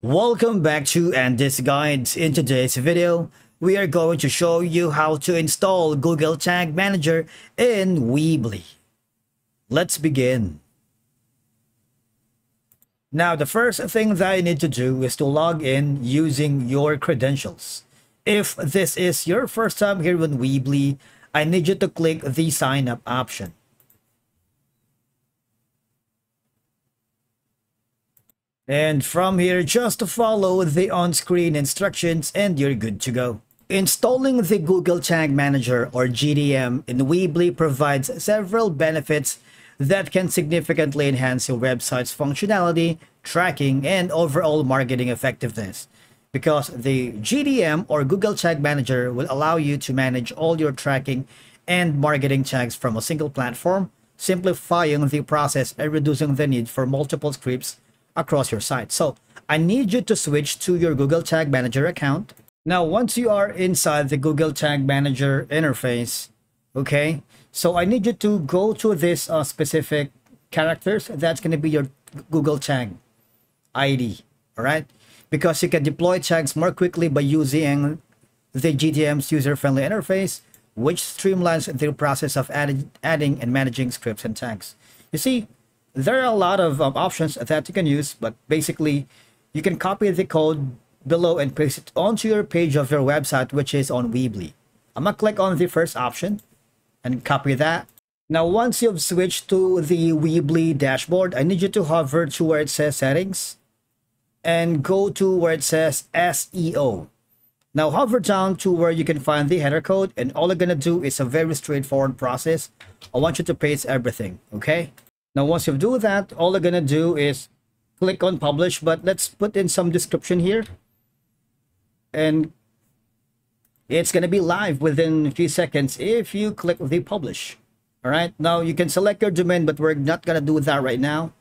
Welcome back to Andy's Guides. In today's video, we are going to show you how to install Google Tag Manager in Weebly. Let's begin. Now, the first thing that you need to do is to log in using your credentials. If this is your first time here in Weebly, I need you to click the sign up option. And from here, just follow the on-screen instructions and you're good to go. Installing the Google Tag Manager or GTM in Weebly provides several benefits that can significantly enhance your website's functionality, tracking, and overall marketing effectiveness. Because the GTM or Google Tag Manager will allow you to manage all your tracking and marketing tags from a single platform, simplifying the process and reducing the need for multiple scripts across your site. So I need you to switch to your Google Tag Manager account. Now, once you are inside the Google Tag Manager interface, okay, so I need you to go to this uh, specific characters. That's going to be your Google Tag ID, all right? Because you can deploy tags more quickly by using the GTM's user-friendly interface, which streamlines the process of added, adding and managing scripts and tags. You see, there are a lot of um, options that you can use, but basically you can copy the code below and paste it onto your page of your website, which is on Weebly. I'm gonna click on the first option and copy that. Now, once you've switched to the Weebly dashboard, I need you to hover to where it says settings and go to where it says SEO. Now hover down to where you can find the header code and all I'm gonna do is a very straightforward process. I want you to paste everything, okay? Now, once you do that, all you're gonna do is click on publish, but let's put in some description here. And it's gonna be live within a few seconds if you click the publish. All right, now you can select your domain, but we're not gonna do that right now.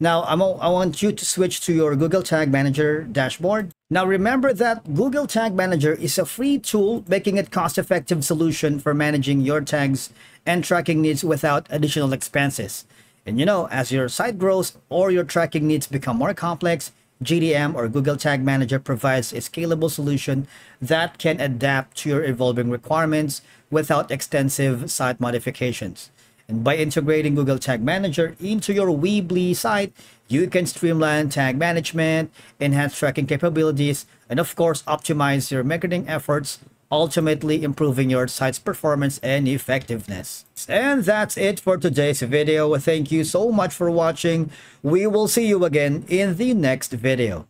Now, I'm, I want you to switch to your Google Tag Manager dashboard. Now, remember that Google Tag Manager is a free tool, making it cost-effective solution for managing your tags and tracking needs without additional expenses. And you know, as your site grows or your tracking needs become more complex, GTM or Google Tag Manager provides a scalable solution that can adapt to your evolving requirements without extensive site modifications. And by integrating Google Tag Manager into your Weebly site, you can streamline tag management, enhance tracking capabilities, and of course, optimize your marketing efforts ultimately improving your site's performance and effectiveness. And that's it for today's video. Thank you so much for watching. We will see you again in the next video.